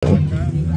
така